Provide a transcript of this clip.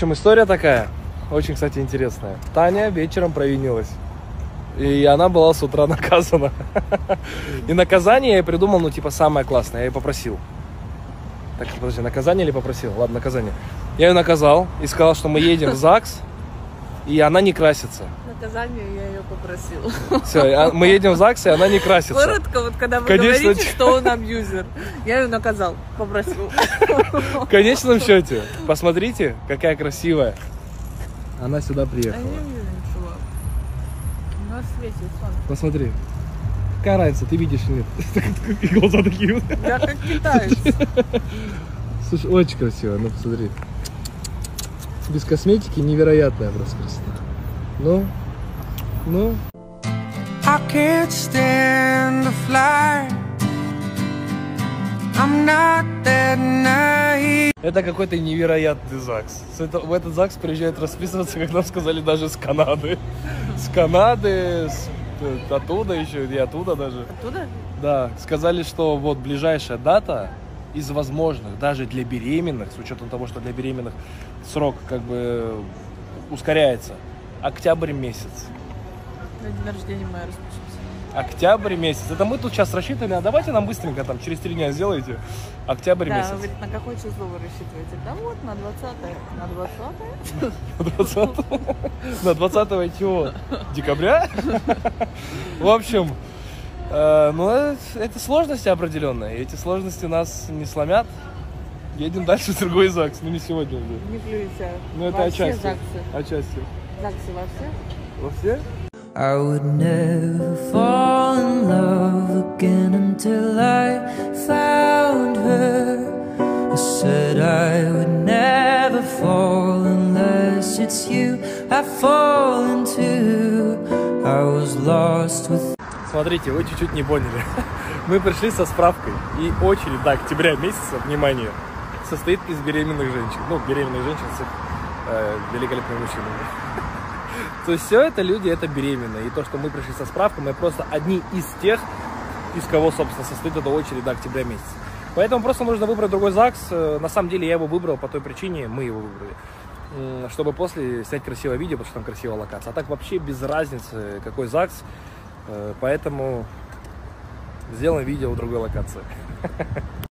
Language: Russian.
общем, история такая, очень, кстати, интересная. Таня вечером провинилась. И она была с утра наказана. И наказание я придумал, ну, типа, самое классное. Я ее попросил. Так, подожди, наказание или попросил? Ладно, наказание. Я ее наказал и сказал, что мы едем в ЗАГС, и она не красится. Наказание я ее попросила. Все, мы едем в ЗАГС, и она не красится. Коротко, вот когда вы Конечно, говорите, что он абьюзер, я ее наказал, попросил. В конечном счете, посмотрите, какая красивая. Она сюда А приехала. У нас светит солнце. Посмотри. Какая разница, ты видишь или нет? Глаза такие. Я как китаец. Слушай, очень красиво, ну посмотри. Без косметики невероятная просто красота. Ну, ну, I can't stand to fly. I'm not that naive. это какой-то невероятный ЗАГС. В этот ЗАГС приезжают расписываться, как нам сказали, даже с Канады. С Канады, с, э, оттуда еще, и оттуда даже. Оттуда? Да, сказали, что вот ближайшая дата из возможных, даже для беременных, с учетом того, что для беременных срок как бы ускоряется, октябрь месяц. На день рождения моя распишемся. Октябрь месяц. Это мы тут сейчас рассчитывали, а давайте нам быстренько там через три дня сделайте. Октябрь Да, месяц. говорит, на какое число вы рассчитываете? Да вот, на 20 На 20 На 20 на 20 чего? Декабря? В общем, э, ну это, это сложности определенные. И эти сложности нас не сломят. Едем дальше в другой ЗАГС, ну не сегодня уже. Не плюйте. Ну это Во отчасти. все ЗАГСы. Отчасти. ЗАГСы во все? Во все? I would never fall in love again until I found her. I said I would never fall unless it's you I fall into. I was lost with. Смотрите, вы чуть-чуть не поняли. Мы пришли со справкой. И очередь до октября месяца, внимание, состоит из беременных женщин. Ну, беременных женщин с э, великолепными мужчинами. То есть все это люди, это беременные. И то, что мы пришли со справкой, мы просто одни из тех, из кого, собственно, состоит эта очередь до октября месяца. Поэтому просто нужно выбрать другой ЗАГС. Э, На самом деле я его выбрал по той причине, мы его выбрали, чтобы после снять красивое видео, потому что там красивая локация. А так вообще без разницы, какой ЗАГС. Э, Поэтому сделаем видео в другой локации.